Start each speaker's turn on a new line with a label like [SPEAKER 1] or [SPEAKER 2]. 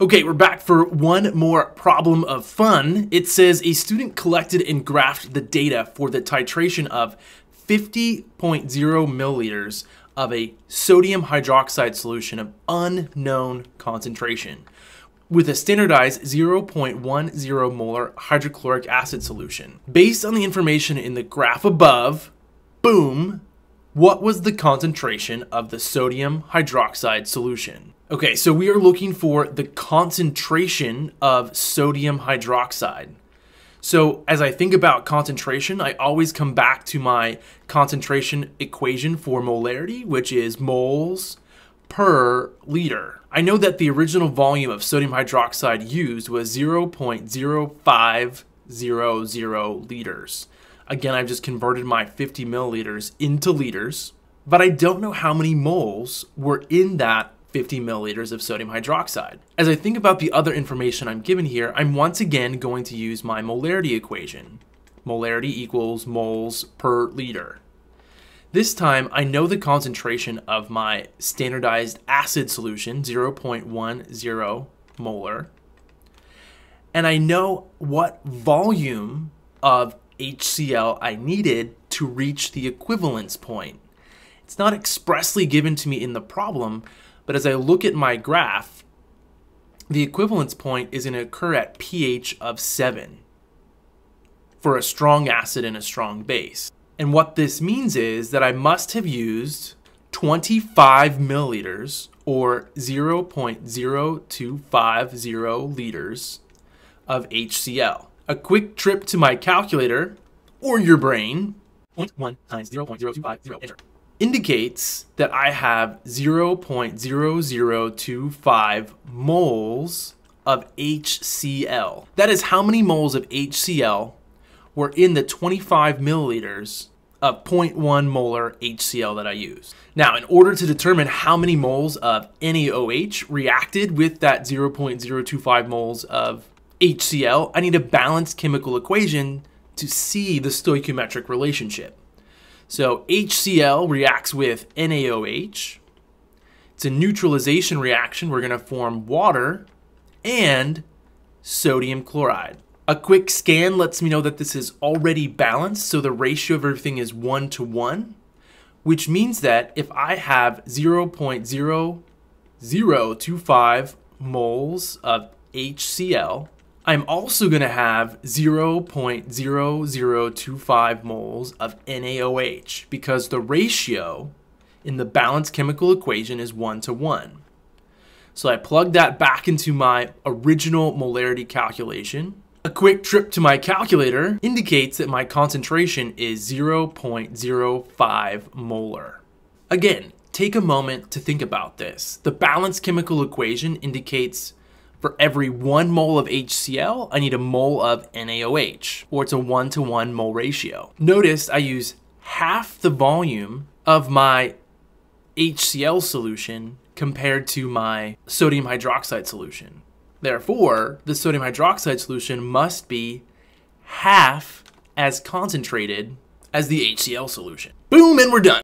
[SPEAKER 1] Okay, we're back for one more problem of fun. It says a student collected and graphed the data for the titration of 50.0 milliliters of a sodium hydroxide solution of unknown concentration with a standardized 0.10 molar hydrochloric acid solution. Based on the information in the graph above, boom, what was the concentration of the sodium hydroxide solution? Okay, so we are looking for the concentration of sodium hydroxide. So as I think about concentration, I always come back to my concentration equation for molarity, which is moles per liter. I know that the original volume of sodium hydroxide used was 0.0500 liters. Again, I've just converted my 50 milliliters into liters, but I don't know how many moles were in that 50 milliliters of sodium hydroxide. As I think about the other information I'm given here, I'm once again going to use my molarity equation. Molarity equals moles per liter. This time, I know the concentration of my standardized acid solution, 0.10 molar, and I know what volume of HCl I needed to reach the equivalence point. It's not expressly given to me in the problem, but as I look at my graph, the equivalence point is going to occur at pH of 7 for a strong acid and a strong base. And what this means is that I must have used 25 milliliters or 0.0250 liters of HCl. A quick trip to my calculator or your brain 0.1 times 0.0250 enter indicates that I have 0.0025 moles of HCl. That is how many moles of HCl were in the 25 milliliters of 0.1 molar HCl that I use. Now, in order to determine how many moles of NaOH reacted with that 0.025 moles of HCl, I need a balanced chemical equation to see the stoichiometric relationship. So HCl reacts with NaOH. It's a neutralization reaction. We're going to form water and sodium chloride. A quick scan lets me know that this is already balanced, so the ratio of everything is 1 to 1, which means that if I have 0.0025 moles of HCl, I'm also going to have 0.0025 moles of NaOH because the ratio in the balanced chemical equation is 1 to 1. So I plug that back into my original molarity calculation. A quick trip to my calculator indicates that my concentration is 0.05 molar. Again, take a moment to think about this. The balanced chemical equation indicates for every one mole of HCl, I need a mole of NaOH, or it's a one to one mole ratio. Notice I use half the volume of my HCl solution compared to my sodium hydroxide solution. Therefore, the sodium hydroxide solution must be half as concentrated as the HCl solution. Boom, and we're done.